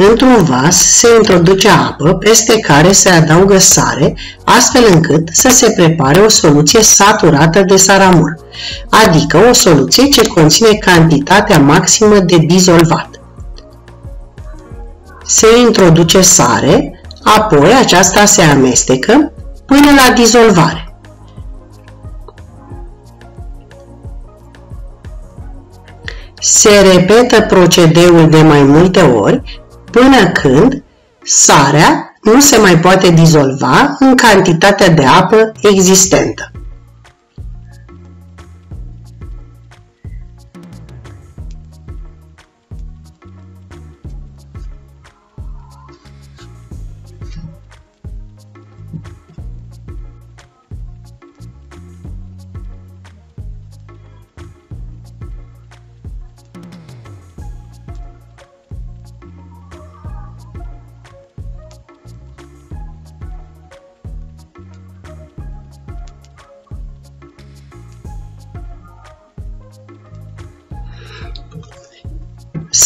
Într-un vas se introduce apă peste care se adaugă sare, astfel încât să se prepare o soluție saturată de saramur, adică o soluție ce conține cantitatea maximă de dizolvat. Se introduce sare, apoi aceasta se amestecă până la dizolvare. Se repetă procedeul de mai multe ori până când sarea nu se mai poate dizolva în cantitatea de apă existentă.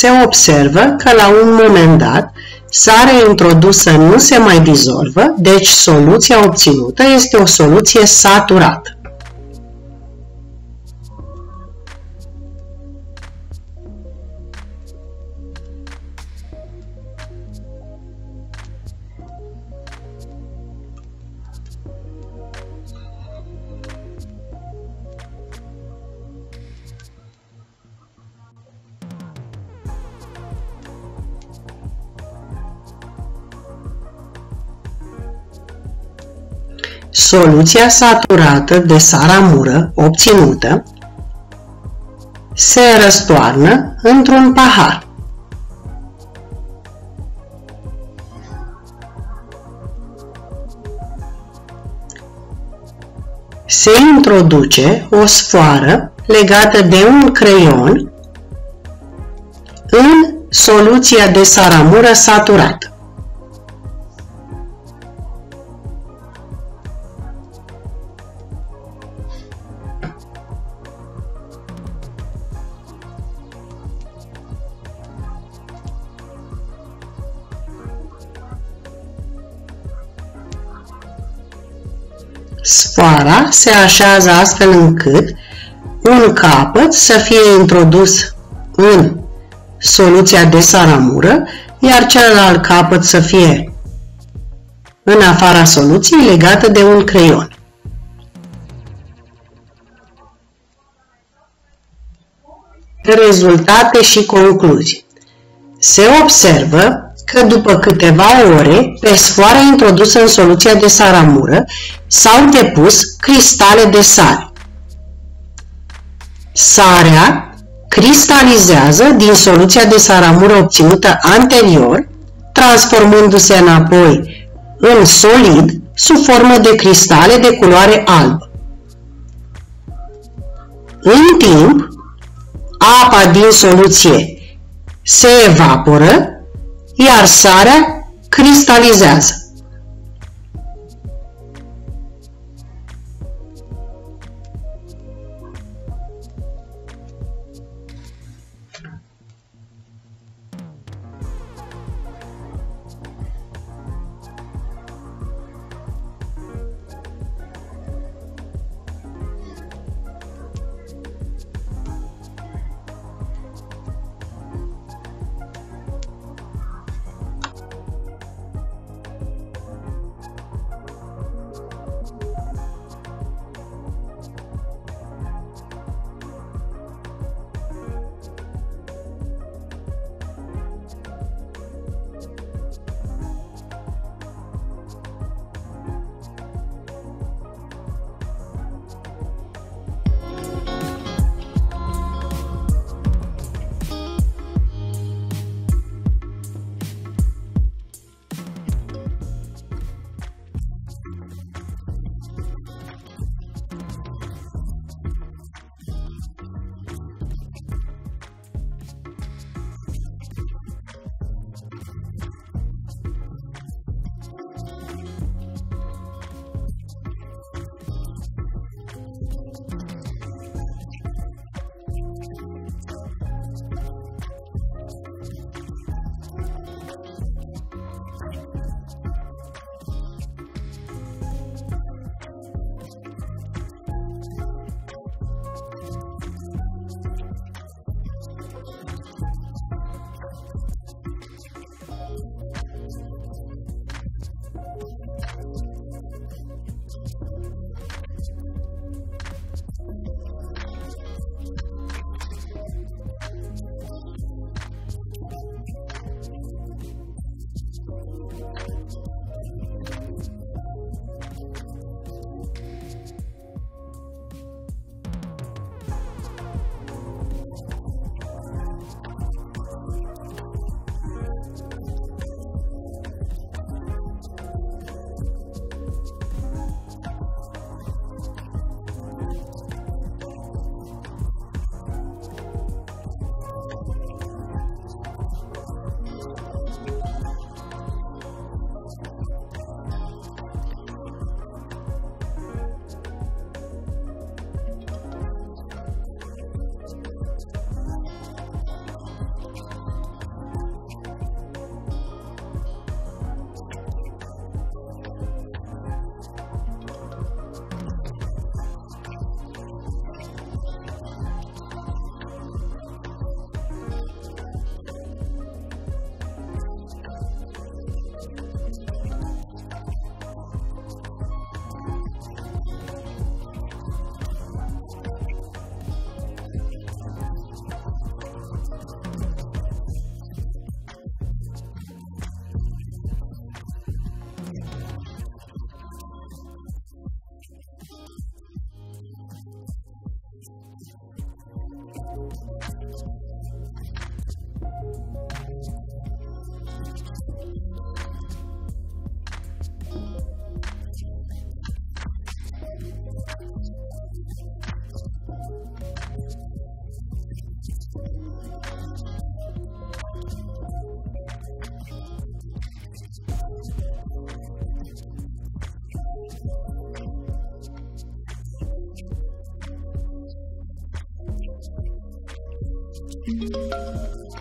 Se observă că la un moment dat sarea introdusă nu se mai dizolvă, deci soluția obținută este o soluție saturată. Soluția saturată de saramură obținută se răstoarnă într-un pahar. Se introduce o sfoară legată de un creion în soluția de saramură saturată. Sfoara se așează astfel încât un capăt să fie introdus în soluția de saramură, iar celălalt capăt să fie în afara soluției legată de un creion. Rezultate și concluzii. Se observă că după câteva ore, pe sfoara introdusă în soluția de saramură, s-au depus cristale de sare. Sarea cristalizează din soluția de saramură obținută anterior, transformându-se înapoi în solid sub formă de cristale de culoare albă. În timp, apa din soluție se evaporă iar sarea cristalizează. うん。